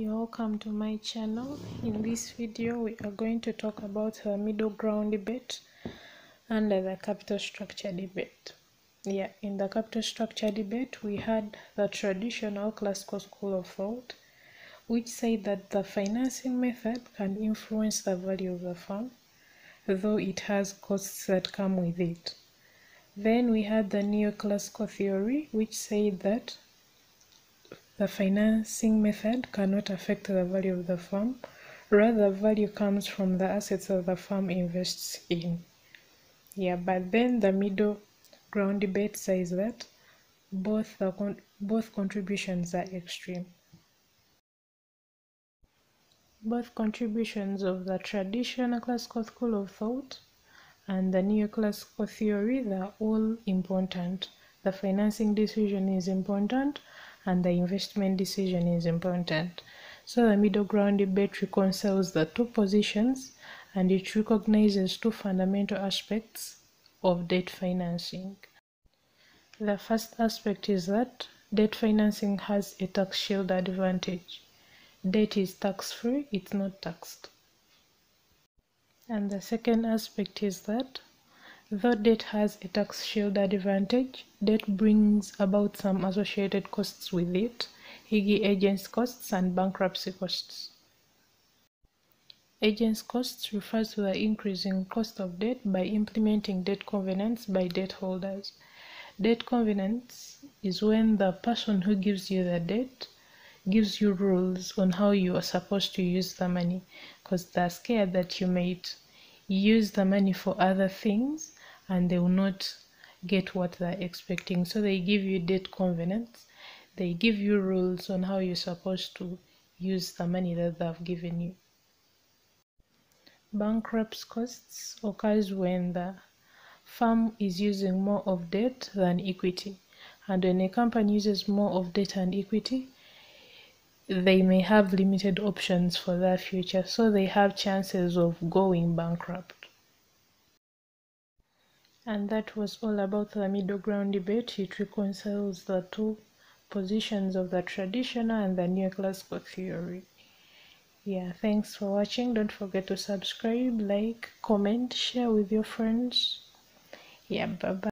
You're welcome to my channel. In this video, we are going to talk about the middle ground debate and the capital structure debate. Yeah, in the capital structure debate, we had the traditional classical school of thought, which said that the financing method can influence the value of the firm, though it has costs that come with it. Then we had the neoclassical theory, which said that the financing method cannot affect the value of the firm, rather, value comes from the assets that the firm invests in. Yeah, but then the middle ground debate says that both the con- both contributions are extreme. Both contributions of the traditional classical school of thought and the neoclassical theory are all important. The financing decision is important and the investment decision is important. So the middle ground debate reconciles the two positions and it recognizes two fundamental aspects of debt financing. The first aspect is that debt financing has a tax shield advantage. Debt is tax free, it's not taxed. And the second aspect is that though debt has a tax shield advantage, debt brings about some associated costs with it, e.g., agents costs and bankruptcy costs. Agents costs refers to the increasing cost of debt by implementing debt covenants by debt holders. Debt covenants is when the person who gives you the debt gives you rules on how you are supposed to use the money because they're scared that you might use the money for other things and they will not get what they're expecting. So they give you debt covenants, they give you rules on how you're supposed to use the money that they've given you. Bankruptcy costs occurs when the firm is using more of debt than equity. And when a company uses more of debt and equity, they may have limited options for their future, so they have chances of going bankrupt. And that was all about the middle ground debate. It reconciles the two positions of the traditional and the neoclassical theory. Yeah, thanks for watching. Don't forget to subscribe, like, comment, share with your friends. Yeah, bye bye.